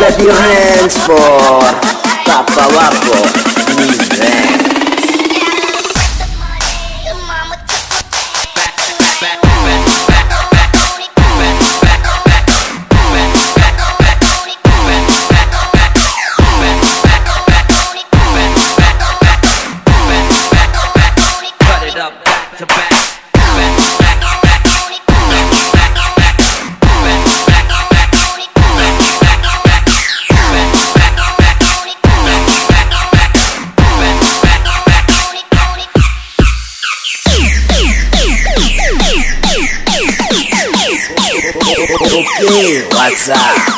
Clap your hands for Papa Wapo Okay, what's up?